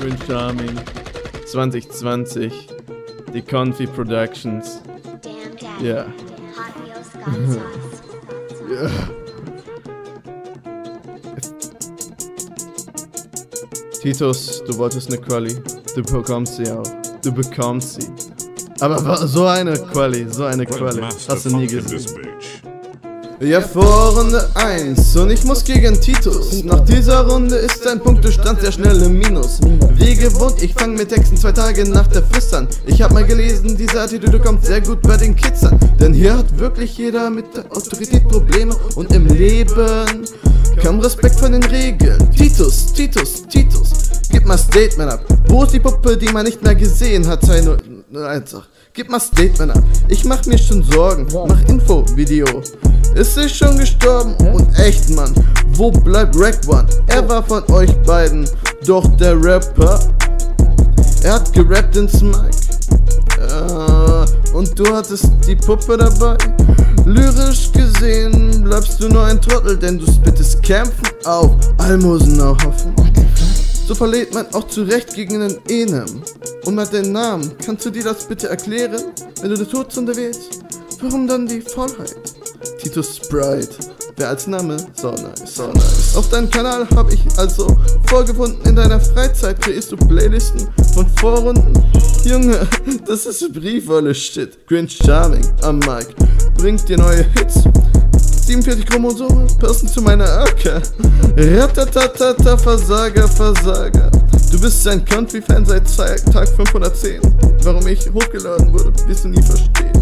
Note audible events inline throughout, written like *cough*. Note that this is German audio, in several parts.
Green Charming 2020. Die Confi Productions. Damn Daddy. Ja. Sauce. *laughs* Ja. Titus, du wolltest eine Quali. Du bekommst sie auch. Du bekommst sie. Aber so eine Quali, so eine Quali, hast du nie gesehen. Ja, vor Runde 1 und ich muss gegen Titus. Nach dieser Runde ist dein Punktestand sehr schnell im Minus. Wie gewohnt, ich fang mit Texten zwei Tage nach der Frist an. Ich hab mal gelesen, diese Attitüde kommt sehr gut bei den Kids an. Denn hier hat wirklich jeder mit der Autorität Probleme und im Leben kaum Respekt vor den Regeln. Titus, Titus, Titus, gib mal Statement ab. Wo ist die Puppe, die man nicht mehr gesehen hat? Sei nur, nur einfach. Gib mal Statement ab. Ich mach mir schon Sorgen. Mach Info-Video. Ist sie schon gestorben? Und echt, Mann, wo bleibt Rack One? Er war von euch beiden doch der Rapper. Er hat gerappt ins Mic. Äh, und du hattest die Puppe dabei. Lyrisch gesehen bleibst du nur ein Trottel, denn du spittest Kämpfen auf Almosen erhoffen. So verliert man auch zu Recht gegen den Enem. Und mit den Namen, kannst du dir das bitte erklären? Wenn du die Todsünde wählst, warum dann die Vollheit? Titus Sprite, wer als Name? So nice, so nice. Auf deinem Kanal habe ich also vorgefunden, in deiner Freizeit kreierst du Playlisten von Vorrunden. Junge, das ist Briefwolle Shit. Grinch Charming am Mic, bringt dir neue Hits. 47 Chromosome passen zu meiner AK. Ratatatata, Versager, Versager. Du bist ein Country-Fan seit Tag 510. Warum ich hochgeladen wurde, wirst du nie verstehen.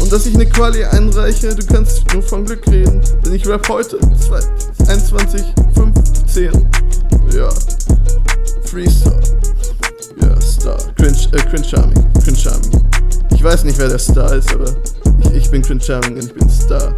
Und dass ich eine Quali einreiche, du kannst nur von Glück reden. Denn ich rap heute, 21, 15. Ja. Freestyle. Ja, Star. Cringe, äh, Cringe Charming. Cringe Charming. Ich weiß nicht, wer der Star ist, aber ich, ich bin Cringe Charming und ich bin Star.